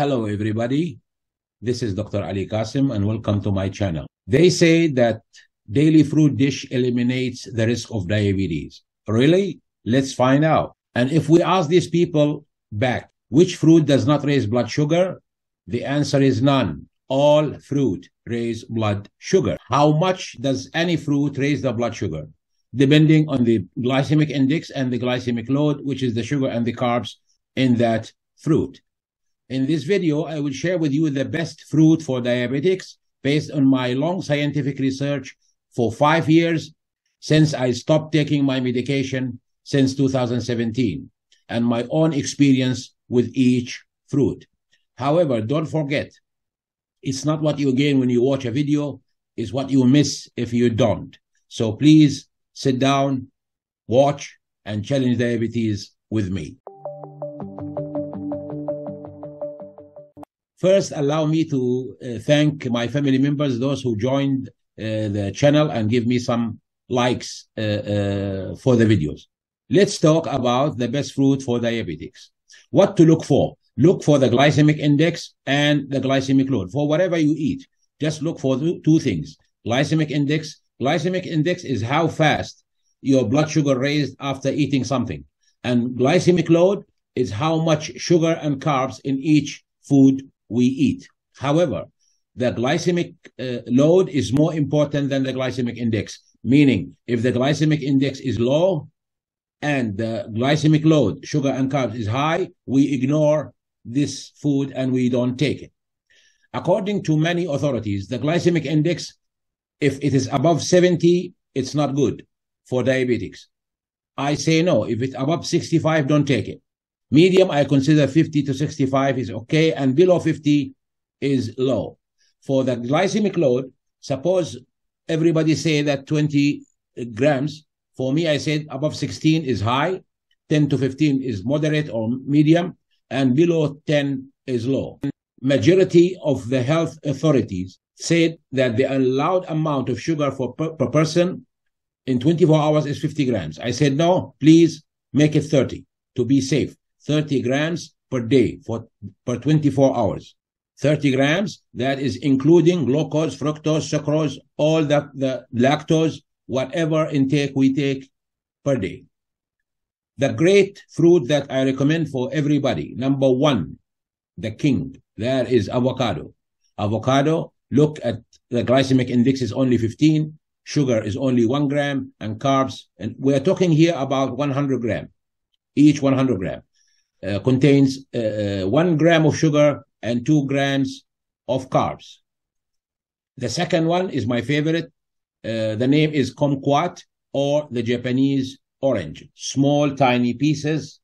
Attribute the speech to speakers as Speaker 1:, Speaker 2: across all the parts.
Speaker 1: Hello, everybody. This is Dr. Ali Qassem, and welcome to my channel. They say that daily fruit dish eliminates the risk of diabetes. Really? Let's find out. And if we ask these people back, which fruit does not raise blood sugar? The answer is none. All fruit raise blood sugar. How much does any fruit raise the blood sugar? Depending on the glycemic index and the glycemic load, which is the sugar and the carbs in that fruit. In this video, I will share with you the best fruit for diabetics based on my long scientific research for five years since I stopped taking my medication since 2017 and my own experience with each fruit. However, don't forget, it's not what you gain when you watch a video, it's what you miss if you don't. So please sit down, watch, and challenge diabetes with me. First, allow me to uh, thank my family members, those who joined uh, the channel and give me some likes uh, uh, for the videos. Let's talk about the best fruit for diabetics. What to look for? Look for the glycemic index and the glycemic load. For whatever you eat, just look for two things. Glycemic index. Glycemic index is how fast your blood sugar raised after eating something. And glycemic load is how much sugar and carbs in each food we eat. However, the glycemic uh, load is more important than the glycemic index, meaning if the glycemic index is low and the glycemic load, sugar and carbs, is high, we ignore this food and we don't take it. According to many authorities, the glycemic index, if it is above 70, it's not good for diabetics. I say no. If it's above 65, don't take it. Medium, I consider 50 to 65 is okay, and below 50 is low. For the glycemic load, suppose everybody say that 20 grams. For me, I said above 16 is high, 10 to 15 is moderate or medium, and below 10 is low. Majority of the health authorities said that the allowed amount of sugar for per, per person in 24 hours is 50 grams. I said, no, please make it 30 to be safe. 30 grams per day for per 24 hours. 30 grams, that is including glucose, fructose, sucrose, all the, the lactose, whatever intake we take per day. The great fruit that I recommend for everybody, number one, the king, there is avocado. Avocado, look at the glycemic index is only 15, sugar is only one gram, and carbs, and we're talking here about 100 gram, each 100 gram. Uh, contains uh, uh, one gram of sugar and two grams of carbs. The second one is my favorite. the name is kumquat or the Japanese orange. Small, tiny pieces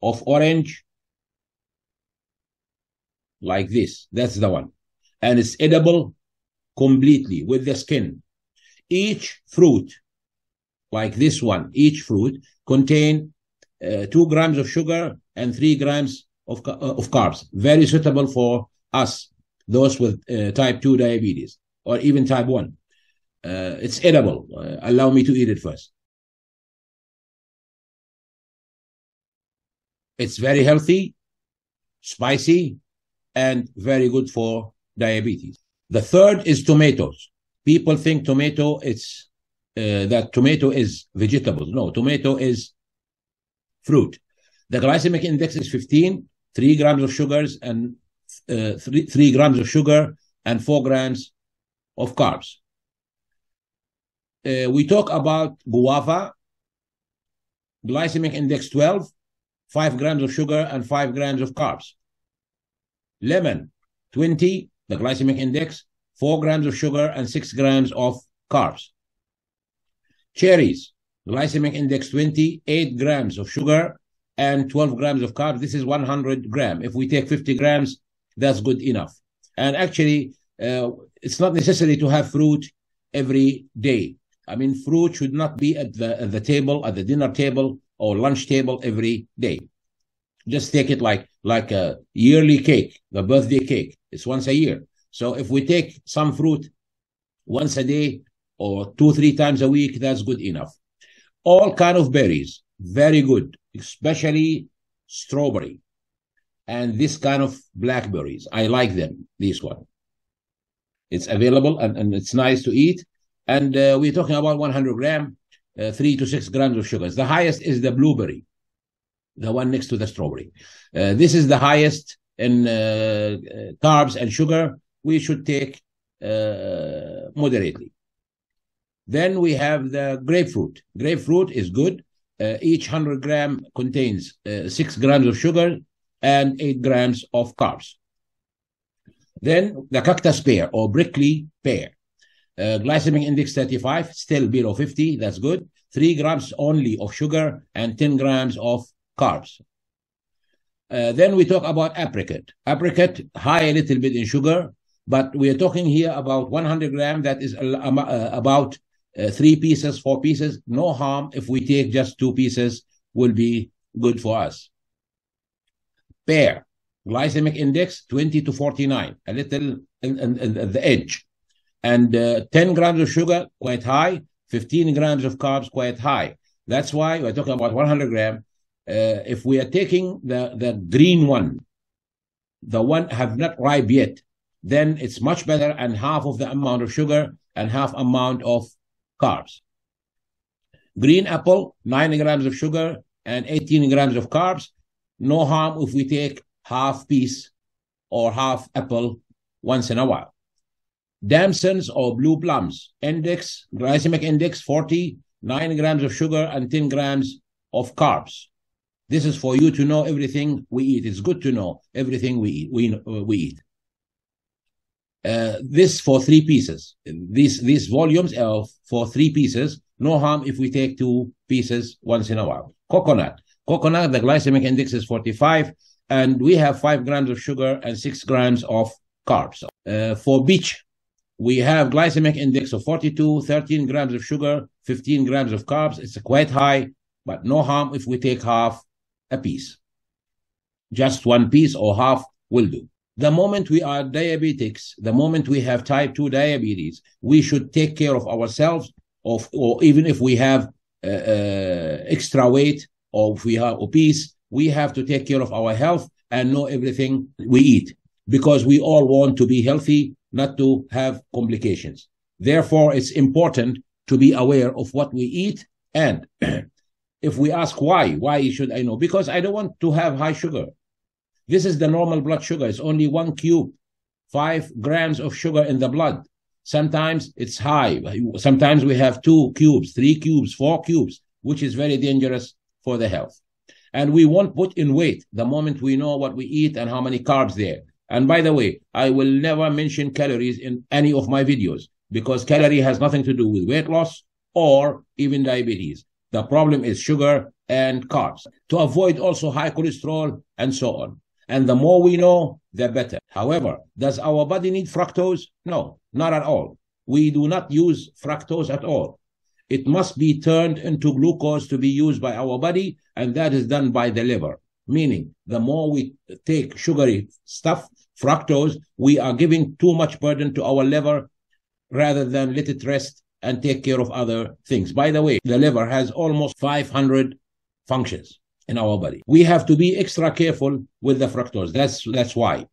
Speaker 1: of orange like this. That's the one. And it's edible completely with the skin. Each fruit, like this one, each fruit contain uh, two grams of sugar and three grams of, uh, of carbs. Very suitable for us, those with uh, type 2 diabetes or even type 1. Uh, it's edible. Uh, allow me to eat it first. It's very healthy, spicy, and very good for diabetes. The third is tomatoes. People think tomato is uh, that tomato is vegetable. No, tomato is fruit. The glycemic index is 15, 3 grams of sugars and uh, three, 3 grams of sugar and 4 grams of carbs. Uh, we talk about guava, glycemic index 12, 5 grams of sugar and 5 grams of carbs. Lemon, 20, the glycemic index, 4 grams of sugar and 6 grams of carbs. Cherries, glycemic index 20, 8 grams of sugar and 12 grams of carbs. This is 100 gram. If we take 50 grams, that's good enough. And actually, uh, it's not necessary to have fruit every day. I mean, fruit should not be at the at the table, at the dinner table or lunch table every day. Just take it like like a yearly cake, the birthday cake. It's once a year. So if we take some fruit once a day or two, three times a week, that's good enough. All kind of berries, very good especially strawberry. and this kind of blackberries. I like them, this one. It's available and, and it's nice to eat. And uh, we're talking about 100 gram, uh, three to six grams of sugars. The highest is the blueberry, the one next to the strawberry. Uh, this is the highest in uh, carbs and sugar. We should take uh, moderately. Then we have the grapefruit. Grapefruit is good. Uh, each 100 gram contains six grams of sugar and eight grams of carbs. Then the cactus pear or prickly pear. Uh, glycemic index 35, still below 50, that's good. 3 grams only of sugar and 10 grams of carbs. Uh, then we talk about apricot. Apricot, high a little bit in sugar, but we are talking here about 100 gram, that is uh, uh, about uh, three pieces, four pieces. No harm if we take just two pieces, will be good for us. Pear, glycemic index 20 to 49, a little at the edge. And uh, 10 grams of sugar, quite high. 15 grams of carbs, quite high. That's why we're talking about 100 gram. Uh, if we are taking the, the green one, the one have not ripe yet, then it's much better and half of the amount of sugar and half amount of carbs. Green apple, 9 grams of sugar and 18 grams of carbs. No harm if we take half piece or half apple once in a while. Damsons or blue plums, index, glycemic index 40, 9 grams of sugar and 10 grams of carbs. This is for you to know everything we eat. It's good to know everything we eat. We, uh, we eat. Uh, this for three pieces. These these volumes are for three pieces. No harm if we take two pieces once in a while. Coconut. Coconut, the glycemic index is 45, and we have five grams of sugar and six grams of carbs. Uh, for beech, we have glycemic index of 42, 13 grams of sugar, 15 grams of carbs. It's quite high, but no harm if we take half a piece. Just one piece or half will do. The moment we are diabetics, the moment we have type 2 diabetes, we should take care of ourselves, of, or even if we have uh, uh, extra weight or if we are obese, we have to take care of our health and know everything we eat because we all want to be healthy, not to have complications. Therefore, it's important to be aware of what we eat. And if we ask why, why should I know? Because I don't want to have high sugar. This is the normal blood sugar. It's only one cube, five grams of sugar in the blood. Sometimes it's high. Sometimes we have two cubes, three cubes, four cubes, which is very dangerous for the health. And we won't put in weight the moment we know what we eat and how many carbs there. And by the way, I will never mention calories in any of my videos because calorie has nothing to do with weight loss or even diabetes. The problem is sugar and carbs to avoid also high cholesterol and so on. And the more we know, the better. However, does our body need fructose? No, not at all. We do not use fructose at all. It must be turned into glucose to be used by our body, and that is done by the liver. Meaning, the more we take sugary stuff, fructose, we are giving too much burden to our liver rather than let it rest and take care of other things. By the way, the liver has almost 500 functions in our body. We have to be extra careful with the fructose. That's that's why.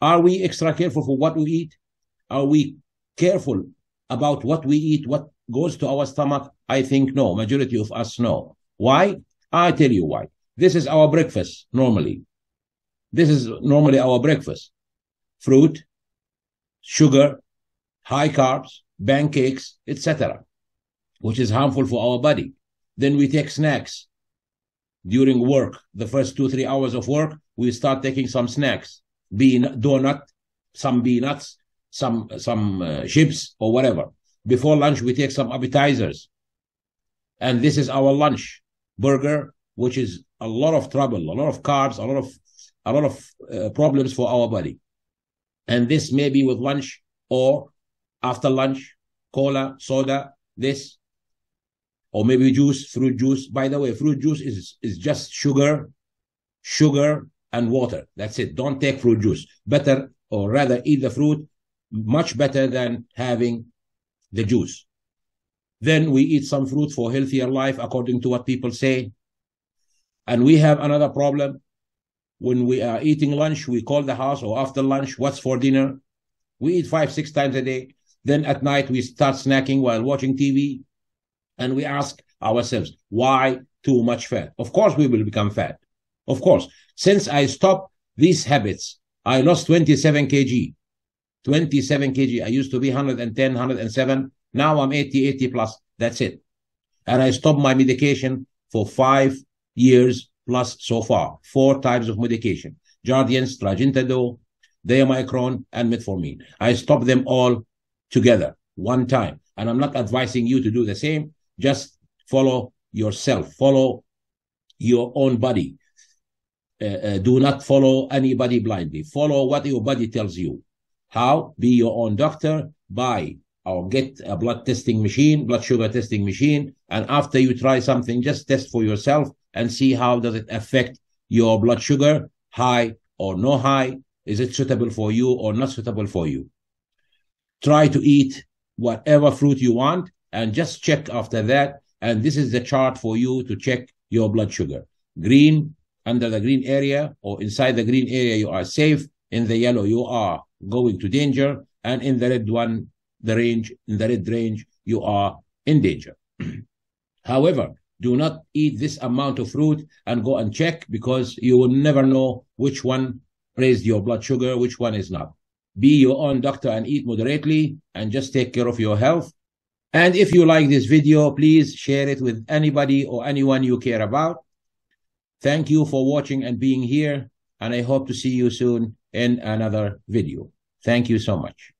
Speaker 1: Are we extra careful for what we eat? Are we careful about what we eat, what goes to our stomach? I think no. Majority of us know. Why? I tell you why. This is our breakfast normally. This is normally our breakfast. Fruit, sugar, high carbs, pancakes, etc., which is harmful for our body. Then we take snacks during work. The first two, three hours of work, we start taking some snacks, bean donut, some peanuts, some some uh, chips or whatever. Before lunch, we take some appetizers. And this is our lunch burger, which is a lot of trouble, a lot of carbs, a lot of a lot of uh, problems for our body. And this may be with lunch or after lunch, cola, soda, this, or maybe juice, fruit juice. By the way, fruit juice is, is just sugar, sugar, and water. That's it. Don't take fruit juice. Better, or rather, eat the fruit much better than having the juice. Then we eat some fruit for healthier life, according to what people say. And we have another problem. when we are eating lunch, we call the house or after lunch, what's for dinner? We eat five, six times a day. Then at night, we start snacking while watching TV. And we ask ourselves, why too much fat? Of course, we will become fat. Of course. Since I stopped these habits, I lost 27 kg. 27 kg. I used to be 110, 107. Now I'm 80, 80 plus. That's it. And I stopped my medication for five years plus so far. Four types of medication. Jardiance, Trazodone, Diamicron, and Metformin. I stopped them all together one time. And I'm not advising you to do the same. Just follow yourself. Follow your own body. Uh, uh, do not follow anybody blindly. Follow what your body tells you. How? Be your own doctor. Buy or get a blood testing machine, blood sugar testing machine. And after you try something, just test for yourself and see how does it affect your blood sugar, high or no high. Is it suitable for you or not suitable for you? Try to eat whatever fruit you want and just check after that. And this is the chart for you to check your blood sugar. Green, under the green area or inside the green area, you are safe. In the yellow, you are going to danger. And in the red one, the range, in the red range, you are in danger. However, do not eat this amount of fruit and go and check because you will never know which one raised your blood sugar, which one is not. Be your own doctor and eat moderately and just take care of your health. And if you like this video, please share it with anybody or anyone you care about. Thank you for watching and being here, and I hope to see you soon in another video. Thank you so much.